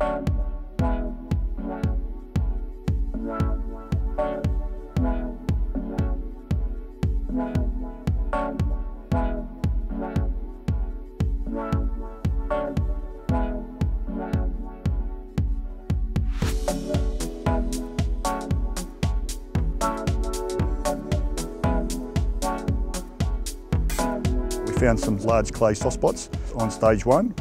We found some large clay soft spots on stage one.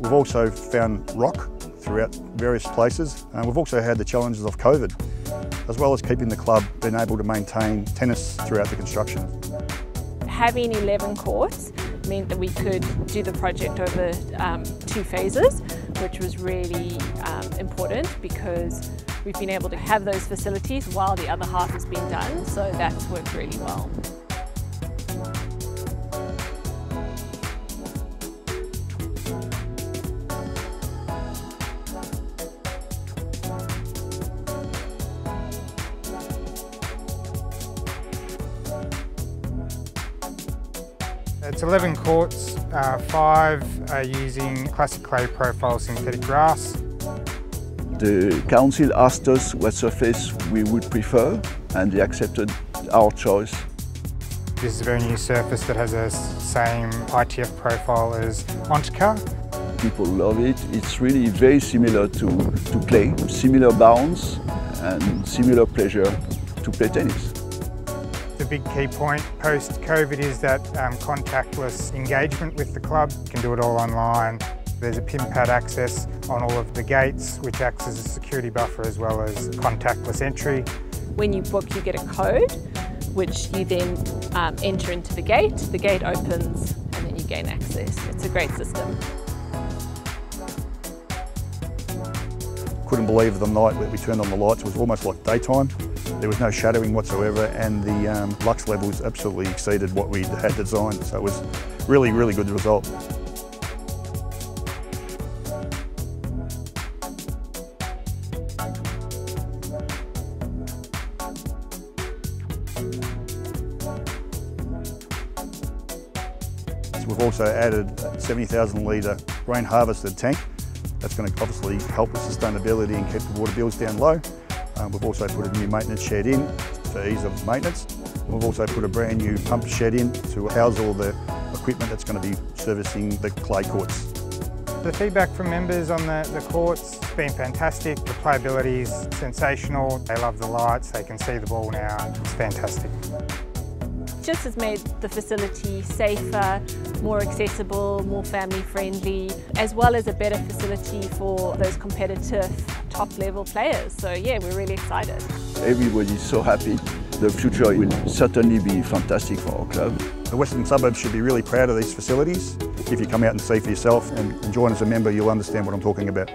We've also found rock throughout various places. And we've also had the challenges of COVID, as well as keeping the club being able to maintain tennis throughout the construction. Having 11 courts meant that we could do the project over um, two phases, which was really um, important because we've been able to have those facilities while the other half has been done, so that's worked really well. It's 11 courts, uh, five are using classic clay profile synthetic grass. The council asked us what surface we would prefer and they accepted our choice. This is a very new surface that has the same ITF profile as En Tout Cas. People love it. It's really very similar to, to clay, similar bounce and similar pleasure to play tennis. The big key point post-COVID is that um, contactless engagement with the club. You can do it all online. There's a PIN pad access on all of the gates, which acts as a security buffer as well as contactless entry. When you book, you get a code, which you then um, enter into the gate. The gate opens and then you gain access. It's a great system. Couldn't believe the night that we turned on the lights. It was almost like daytime. There was no shadowing whatsoever and the um, lux levels absolutely exceeded what we had designed. So it was really, really good result. We've also added a 70,000 litre rain harvested tank. That's going to obviously help with sustainability and keep the water bills down low. Um, we've also put a new maintenance shed in for ease of maintenance. We've also put a brand new pump shed in to house all the equipment that's going to be servicing the clay courts. The feedback from members on the, the courts has been fantastic. The playability is sensational. They love the lights, they can see the ball now. It's fantastic. just has made the facility safer, more accessible, more family friendly, as well as a better facility for those competitive top level players. So yeah, we're really excited. Everybody's so happy. The future will certainly be fantastic for our club. The Western Suburbs should be really proud of these facilities. If you come out and see for yourself and join as a member, you'll understand what I'm talking about.